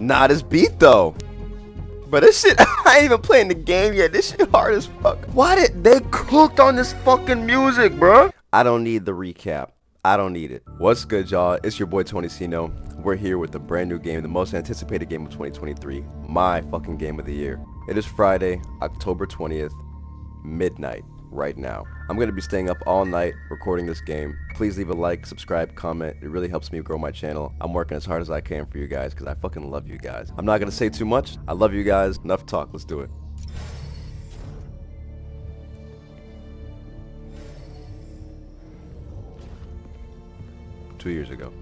Nah, as beat though. But this shit, I ain't even playing the game yet. This shit hard as fuck. Why did they cooked on this fucking music, bro? I don't need the recap. I don't need it. What's good, y'all? It's your boy Tony Ceno. We're here with a brand new game, the most anticipated game of 2023, my fucking game of the year. It is Friday, October 20th, midnight, right now. I'm going to be staying up all night recording this game. Please leave a like, subscribe, comment. It really helps me grow my channel. I'm working as hard as I can for you guys because I fucking love you guys. I'm not going to say too much. I love you guys. Enough talk. Let's do it. Two years ago.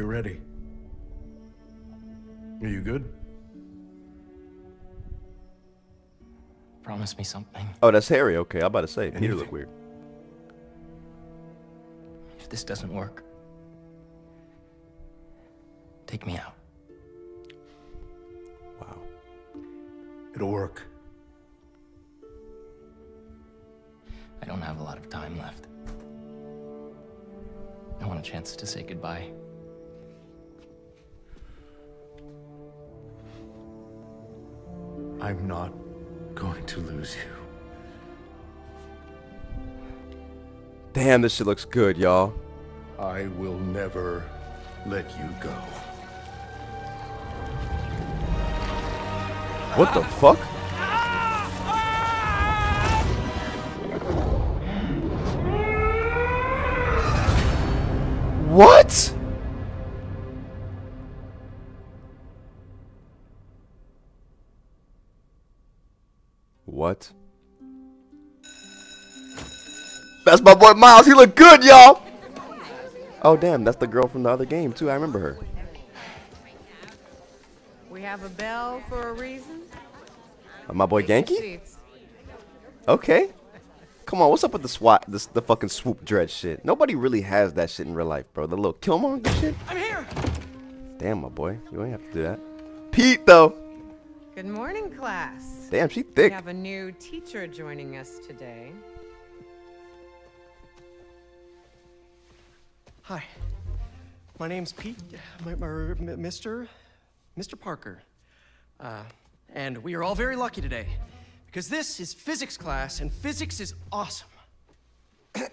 We're ready. Are you good? Promise me something. Oh, that's Harry. Okay, I'm about to say. Peter look weird. If this doesn't work, take me out. Wow. It'll work. I don't have a lot of time left. I want a chance to say goodbye. I'm not going to lose you. Damn, this shit looks good, y'all. I will never let you go. What the fuck? What? What? That's my boy Miles. He look good, y'all. Oh damn, that's the girl from the other game too. I remember her. We have a bell for a reason. Uh, my boy Ganke. Okay. Come on, what's up with the SWAT, this the fucking swoop dread shit? Nobody really has that shit in real life, bro. The little Killmonger shit. I'm here! Damn, my boy, you ain't have to do that. Pete, though. Good morning, class. Damn, she thick. We have a new teacher joining us today. Hi, my name's Pete, my, my, m- Mr. Mr. Parker, uh, and we are all very lucky today because this is physics class, and physics is awesome.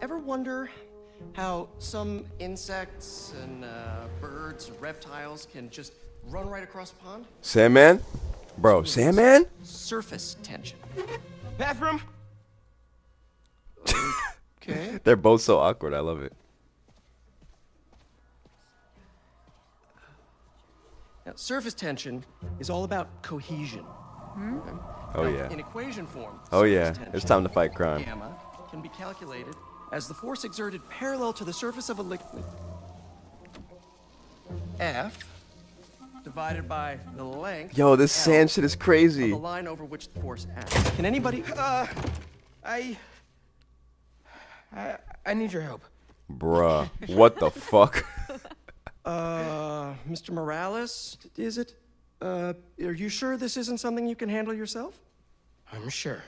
Ever wonder how some insects and uh, birds, reptiles can just run right across a pond? Sandman, bro, Sandman. Surface tension. Bathroom? Okay. They're both so awkward. I love it. Now, surface tension is all about cohesion. Oh Now, yeah. In equation form. Oh yeah. It's time to fight crime. Gamma can be calculated as the force exerted parallel to the surface of a liquid. F divided by the length. Yo, this L, sand shit is crazy. The line over which the force acts. Can anybody? Uh, I, I, I need your help. Bruh, what the fuck? Uh, Mr. Morales, is it? Uh, are you sure this isn't something you can handle yourself? I'm sure.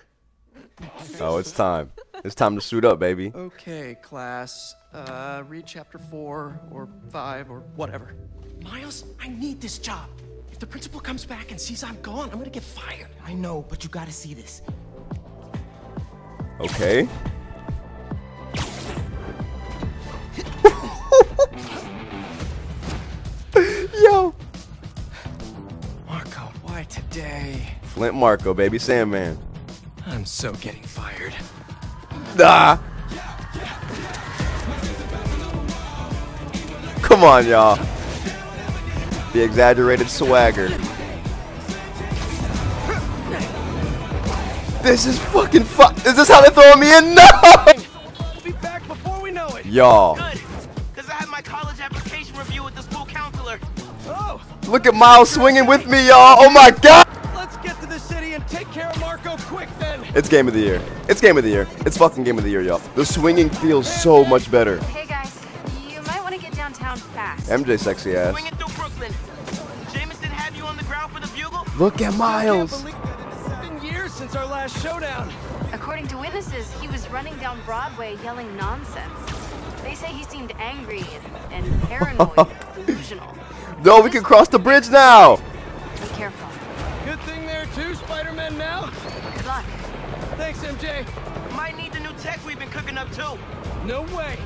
Oh, it's time. It's time to suit up, baby. Okay, class. Uh, read chapter four or five or whatever. Miles, I need this job. If the principal comes back and sees I'm gone, I'm gonna get fired. I know, but you gotta see this. Okay. Yo, Marko, why today? Flint Marko, baby Sandman. I'm so getting fired. Ah. Come on, y'all. The exaggerated swagger. This is fucking fu- Is this how they're throwing me in? No! Be back before we know it. Y'all, because I had my college application review with the school counselor. Oh, look at Miles swinging with me, y'all. Oh my god! It's game of the year. It's game of the year. It's fucking game of the year, y'all. The swinging feels so much better. Hey guys, you might want to get downtown fast. MJ sexy ass. Swinging through Brooklyn. Jameson have you on the ground for the bugle? Look at Can't Miles. believe- since our last showdown. According to witnesses, he was running down Broadway yelling nonsense. They say he seemed angry and, and paranoid, delusional. No, we can cross the bridge now. MJ. Might need the new tech we've been cooking up too. No way.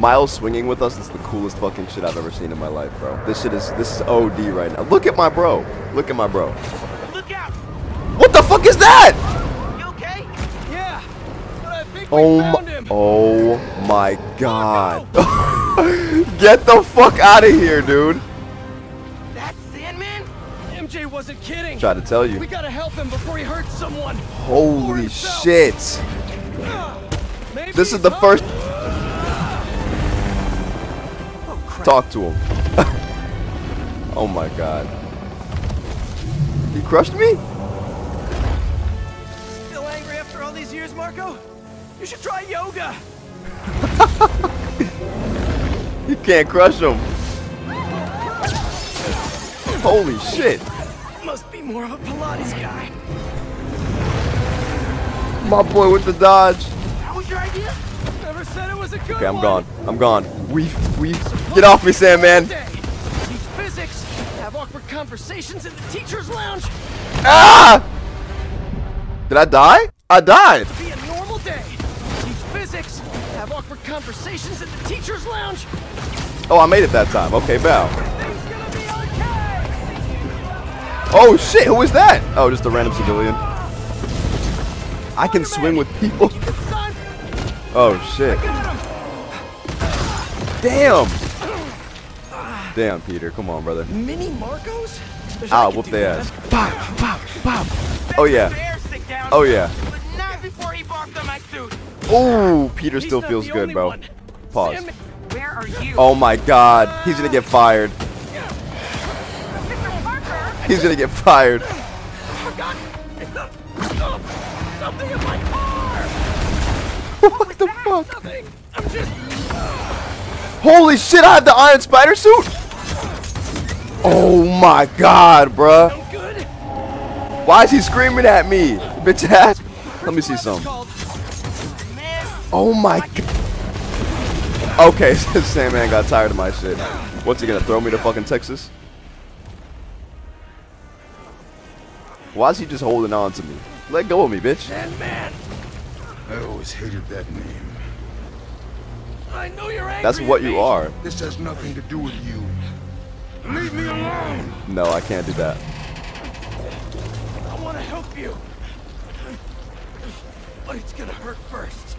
Miles swinging with us is the coolest fucking shit I've ever seen in my life, bro. This shit is this is OD right now. Look at my bro. Look at my bro. Look out! What the fuck is that? You okay? Yeah. But I think we Oh found my, him. oh my god. Get the fuck out of here, dude. That's Sandman? MJ wasn't kidding. Try to tell you. We gotta help him before he hurts someone. Holy shit. Ah, maybe This is the first Oh, talk to him. oh my god. He crushed me? Still angry after all these years, Marko? You should try yoga. You can't crush him. Holy shit. Must be more of a Pilates guy. My boy with the dodge. That was your idea? Never said it was a good Okay, I'm one. gone. I'm gone. Weave, weave. Get off me, Sandman. Day. Teach physics. Have awkward conversations in the teacher's lounge. Ah! Did I die? I died. Be a normal day. Teach physics. Have awkward conversations in the teacher's lounge. Oh, I made it that time. Okay, bow. Oh shit, who is that? Oh, just a random civilian. I can swing with people. Oh shit. Damn. Damn, Peter. Come on, brother. Mini Markos? Wish Ah, whoop do their ass. Pow, pow, pow. Oh yeah. keep your air stick down. Oh yeah. But not before he barked on my suit. Ooh, Peter still feels good, bro. Pause. Sam- Where are you? Oh my god. He's gonna get fired. He's gonna get fired. What the fuck? Holy shit, I have the Iron Spider suit? Oh my god, bruh. Why is he screaming at me? Bitch ass. Let me see some. Oh my god. Okay, Sandman got tired of my shit. What's he gonna throw me to fucking Texas? Why is he just holding on to me? Let go of me, bitch. Man, I always hated that name. I know you're angry. That's what you are. This has nothing to do with you. Leave me alone! No, I can't do that. I want to help you. But it's gonna hurt first.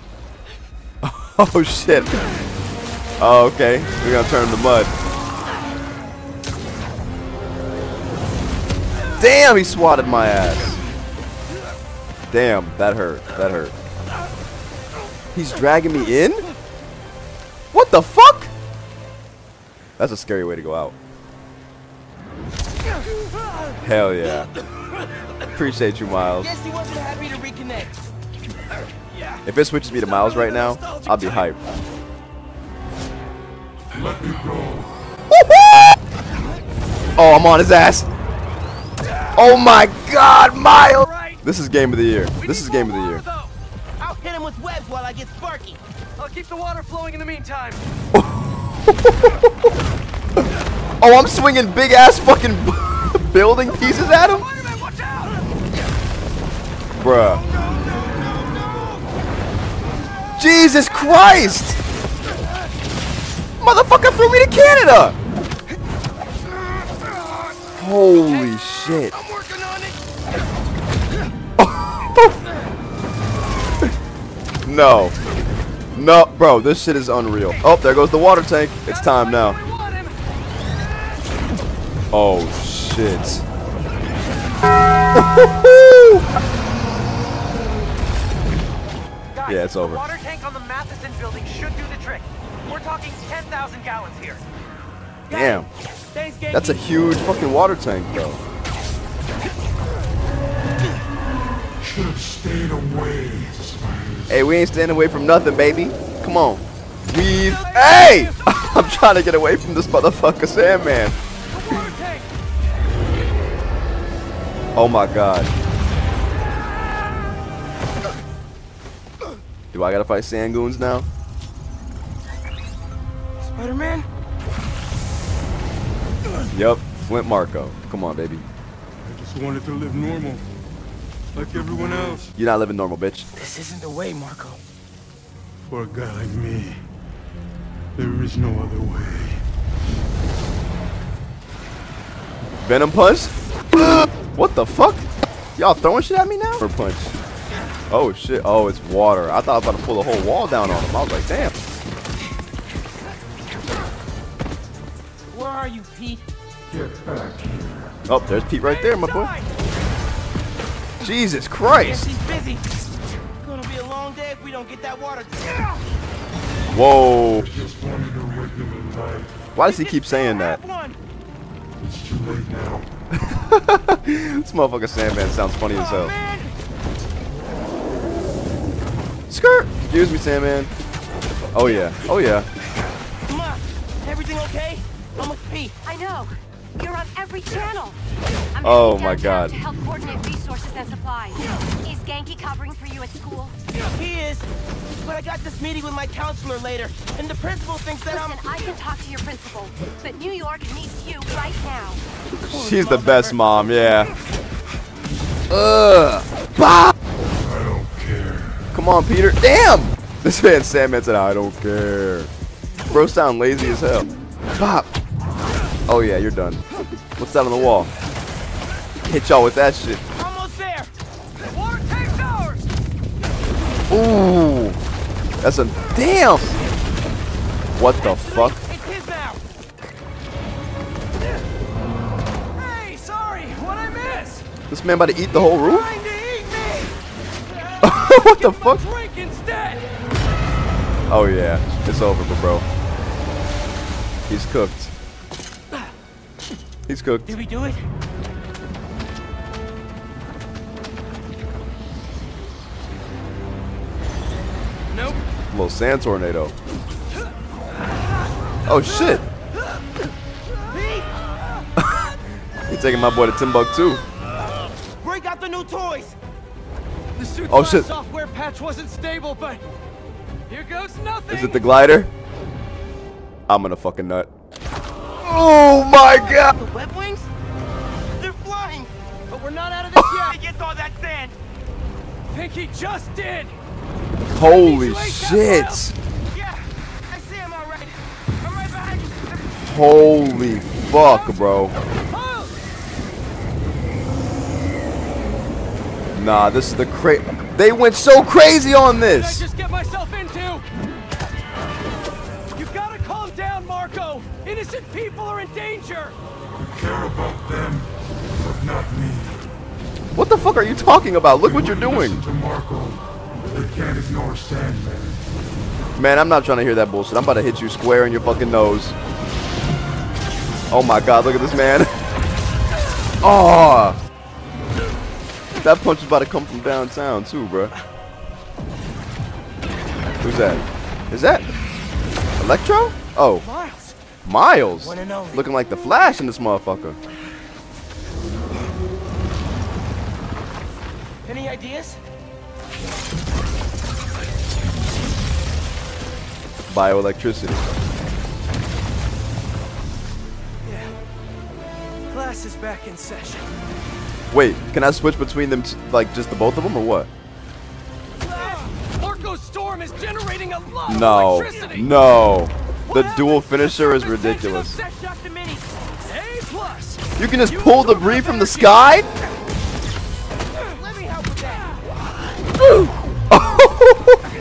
Oh shit. Oh, okay. We're gonna turn to mud. Damn, he swatted my ass. Damn, that hurt. That hurt. He's dragging me in? What the fuck? That's a scary way to go out. Hell yeah. Appreciate you, Miles. guess he wasn't happy to reconnect. If it switches me to Miles right now, I'll be hyped. Let me go. Oh, I'm on his ass. Oh my god, Miles! This is game of the year. This is game of the year. I'll hit him with webs while I get Sparky. I'll keep the water flowing in the meantime. Oh, I'm swinging big ass fucking building pieces at him? Spider-Man, watch out! Bruh. Jesus Christ! Motherfucker threw me to Canada! Holy shit. No. No, bro, this shit is unreal. Oh, there goes the water tank. It's time now. I want him. Oh, shit. Yeah, it's over. Water tank on the Matheson building should do the trick. We're talking 10,000 gallons here. Damn. That's a huge fucking water tank, though. Should have stayed away. Hey, we ain't staying away from nothing, baby. Come on. Weave. Hey! I'm trying to get away from this motherfucker Sandman. Oh my god. Do I gotta fight Sangoons now? Spider-Man? Yep, Flint Marko. Come on, baby. I just wanted to live normal. Like everyone else. You're not living normal, bitch. This isn't the way, Marko. For a guy like me, there is no other way. Venom punch? what the fuck? Y'all throwing shit at me now? Or punch? Oh shit. Oh, it's water. I thought I was about to pull the whole wall down on him. I was like, damn. Where are you, Pete? Get back here. Oh, there's Pete right there, my boy. Die! Jesus Christ. he's busy. It's gonna be a long day if we don't get that water. Whoa. Just wanted a regular life. Why does he keep saying that? It's too late now. This motherfucker Sandman sounds funny as hell. Skirt. Excuse me, Sandman. Oh yeah. Oh yeah. Ma, everything okay? I'm with Pete. I know. You're on every channel. I'm Oh my God. To help coordinate resources and supplies. Is Ganke covering for you at school? He is. But I got this meeting with my counselor later, and the principal thinks that I'm. Listen, I can talk to your principal, but New York needs you right now. She's the best mom, yeah. Ugh. Bah! I don't care. Come on, Peter. Damn! This man Sandman said, I don't care. Bro sound lazy as hell. Pop! Oh yeah, you're done. What's that on the wall? Hit y'all with that shit. Almost there. Water takes ours! Ooh! That's a damn! What the fuck? It's his now. Hey, sorry, what I miss? This man about to eat the whole roof? Trying to eat me! what the fuck? Drink instead! Oh yeah, it's over bro. He's cooked. He's cooked. Did we do it? Nope. little sand tornado. Oh shit! He's taking my boy to Timbuktu. Break out the new toys. The suit's Oh, shit. software patch wasn't stable, but here goes nothing. Is it the glider? I'm gonna fucking nut. Oh my god! The web wings? They're flying. But we're not out of this He yet. gets all that sand. Think he just did. Holy shit! Yeah, I see him already. I'm right behind you. Holy fuck, bro. Nah, this is the cra- They went so crazy on what did I this! Innocent people are in danger. I care about them, but not me. What the fuck are you talking about? Look what you're doing! To Marko. They can't ignore Sandman. Man, I'm not trying to hear that bullshit. I'm about to hit you square in your fucking nose. Oh my god, look at this man. Oh! That punch is about to come from downtown too, bro. Who's that? Is that Electro? Oh, Miles. Miles. One and only. Looking like the Flash in this motherfucker. Any ideas? Bioelectricity. Yeah. Class is back in session. Wait, can I switch between them, like just the both of them, or what? Ah! Marko's storm is generating a lot of electricity. No, no. The dual finisher is ridiculous. You can just pull debris from the sky?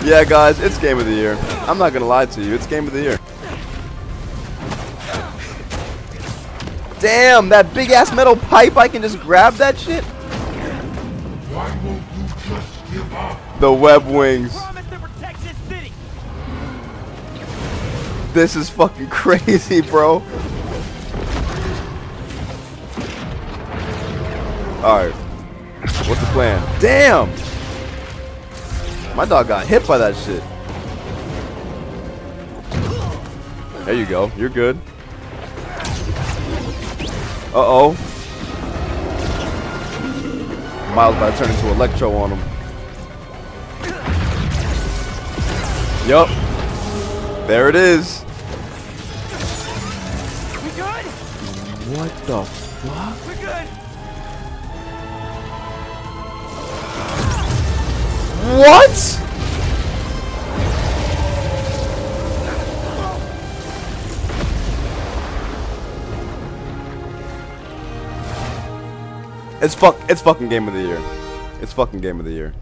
Yeah, guys, it's game of the year. I'm not gonna lie to you, it's game of the year. Damn, that big ass metal pipe, I can just grab that shit? The web wings. This is fucking crazy, bro. Alright. What's the plan? Damn! My dog got hit by that shit. There you go. You're good. Uh-oh. Miles about to turn into Electro on him. Yup. There it is. What the fuck? We're good. What? It's fuck. It's fucking game of the year. It's fucking game of the year.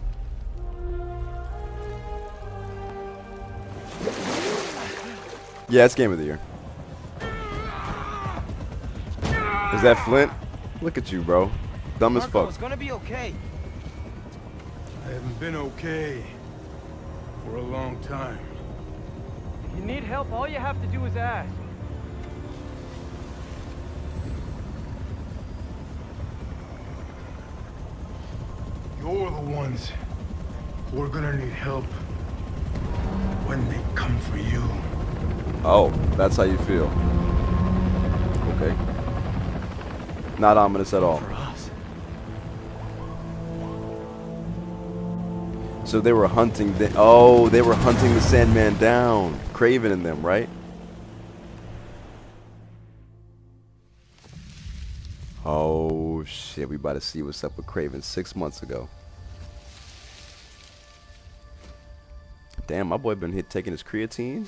Yeah, it's game of the year. Is that Flint? Look at you, bro. Dumb as fuck. it's gonna be okay. I haven't been okay for a long time. If you need help, all you have to do is ask. You're the ones who are gonna need help when they come for you. Oh, that's how you feel. Okay. Not ominous at all. So they were hunting the Oh, they were hunting the Sandman down. Kraven and them, right? Oh shit, we about to see what's up with Kraven six months ago. Damn, my boy been hit taking his creatine,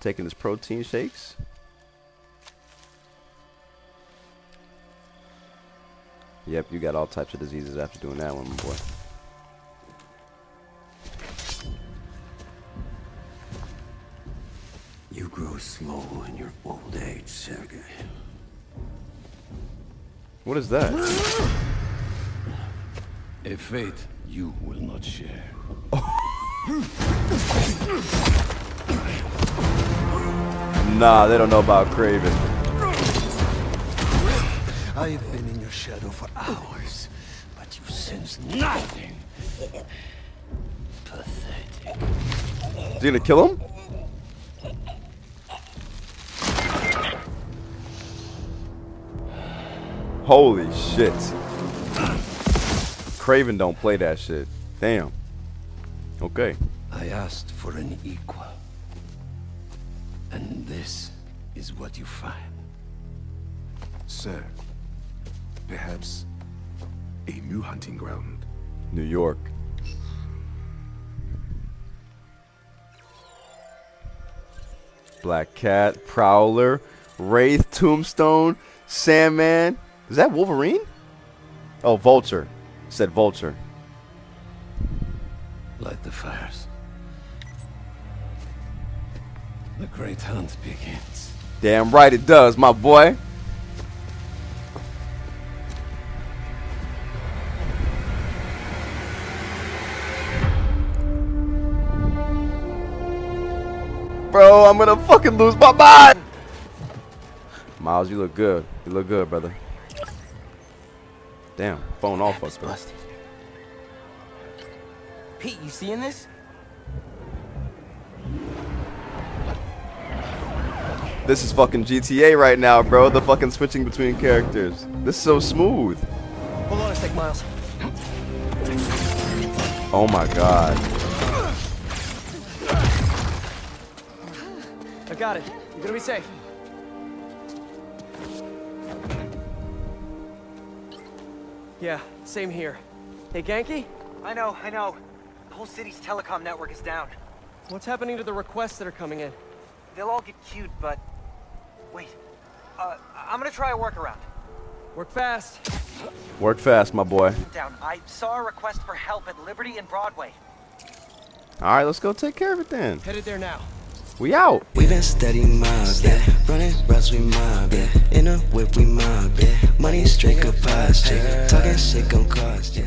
taking his protein shakes. Yep, you got all types of diseases after doing that one, my boy. You grow slow in your old age, Sergei. What is that? A fate you will not share. Nah, they don't know about Kraven. I've been in your shadow for hours, but you sense nothing. Pathetic. Is he gonna kill him? Holy shit. Kraven don't play that shit. Damn. Okay. I asked for an equal. And this is what you find. Sir, perhaps a new hunting ground. New York. Black Cat, Prowler, Wraith, Tombstone, Sandman. Is that Wolverine? Oh, Vulture. said Vulture. Light the fires. The great hunt begins. Damn right it does, my boy. Bro, I'm gonna fucking lose my mind. Miles, you look good. You look good, brother. Damn, phone off fucked up. busted. Pete, you seeing this? This is fucking GTA right now, bro. The fucking switching between characters. This is so smooth. Hold on a sec, Miles. Oh my god. I got it. You're gonna be safe. Yeah, same here. Hey, Ganke? I know, I know. The whole city's telecom network is down. What's happening to the requests that are coming in? They'll all get queued, but... Wait. Uh, I'm gonna try a workaround. Work fast. Work fast, my boy. Down. I saw a request for help at Liberty and Broadway. Alright, let's go take care of it then. Headed there now. We out. We been steady mob, yeah. Running routes, we mob, yeah. In a whip, we mob, yeah. Money straight, good posture. Talking shit, gon' cost, yeah.